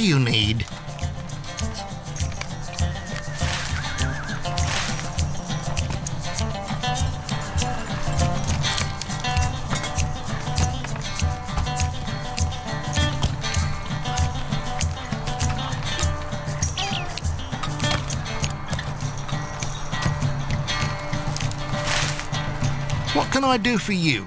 What do you need? What can I do for you?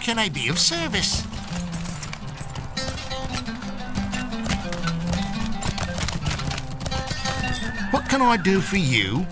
Can I be of service? What can I do for you?